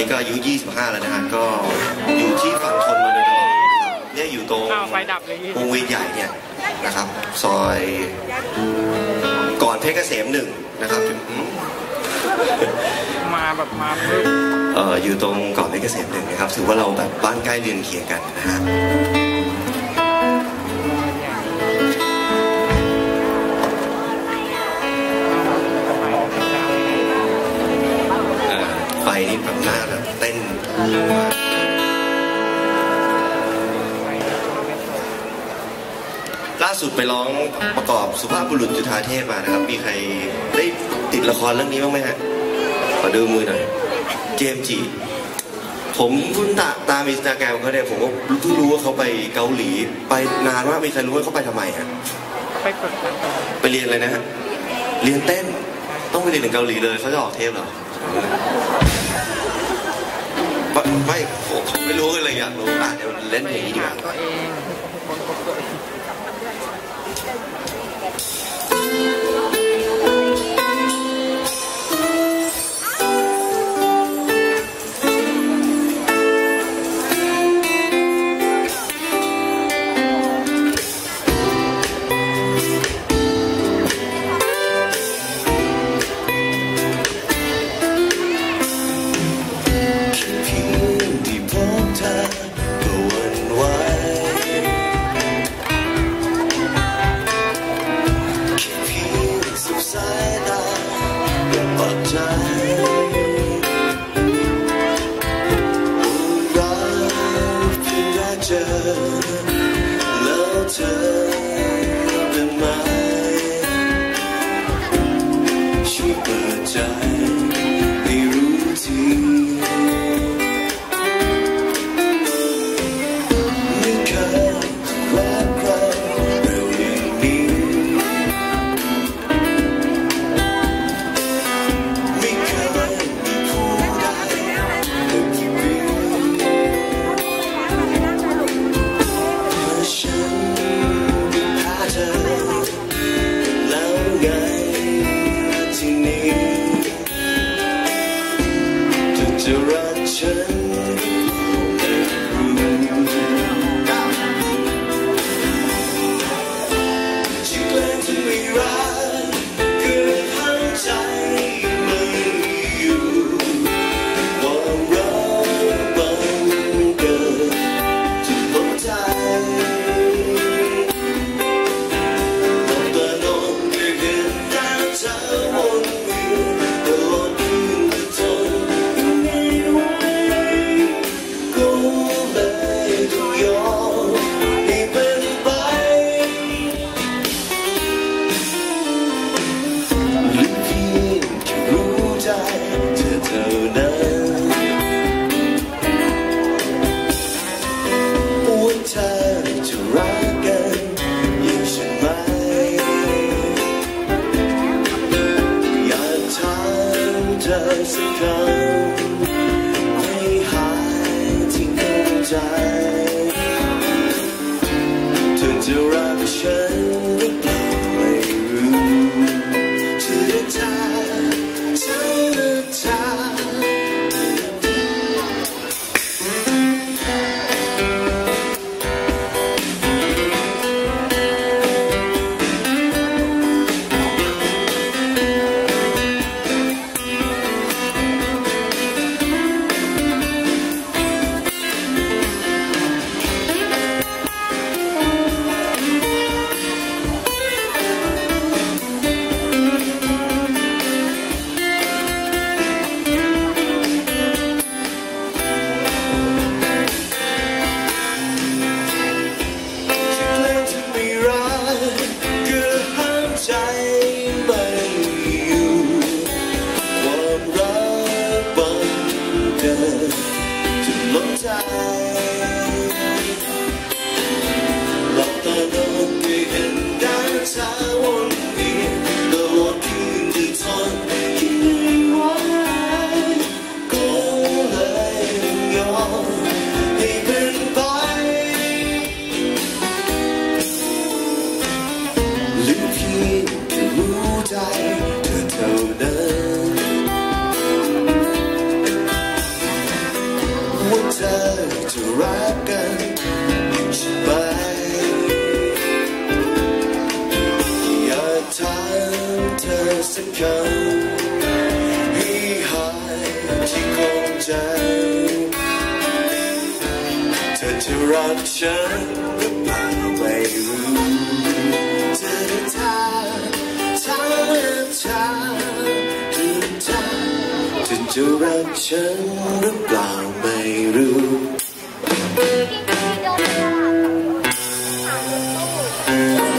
นี้ก็อายุ 25 แล้วนะฮะก็อยู่ที่ฝั่งทนมาโดยตลอดเนี่ยอยู่ตรงอ้าวไฟดับเลยพี่วงเวียนใหญ่เนี่ยนะครับ ซอยก่อนเพชรเกษมหนึ่งนะครับถึงมาแบบมาปึ๊บเอ่ออยู่ตรงก่อนเพชรเกษมหนึ่งนะครับถือว่าเราแบบบ้านใกล้เรือนเคียงกันนะฮะ ไฟนี่แบบหน้าแบบเต้นมากล่าสุดไปร้องประกอบสุภาพบุรุษจุฑาเทพมานะครับ มีใครได้ติดละครเรื่องนี้บ้างไหมฮะขอดูมือหน่อย เจมส์จีผมเพิ่งตาตามอินสตาแกรมเขาเนี่ยผมก็เพิ่งรู้ว่าเขาไปเกาหลี ไปนานมากมีใครรู้ว่าเขาไปทำไมฮะไปฝึกไปเรียนอะไรนะฮะเรียนเต้นต้องไปเรียนถึงเกาหลีเลยเขาจะออกเทปเหรอ ไม่ไม่ผมผมไม่รู้ก็เลยอยากรู้อะเดี๋ยวเล่นเพลงนี้ดีกว่าตัวเองคนพบตัวเอง แล้วเธอเป็นไหมช่วยเปิดใจ เธ สักคำให้หายที่เข้าใจเธอจะรักฉัน จะลดใจหลอกตาโดไม่เห็นการชาวนเวียนตลอดคืนที่ทนคิดไว้ก็เลยยอมให้เป็นไปหรือเพียงแค่รู้ใจ กคำให้หายที่คงใจเธอจะรักฉันหรือเปล่าไม่รู้เธอจะทาทาเธอทาเธอจะรักฉันหรือเปล่าไม่รู้เ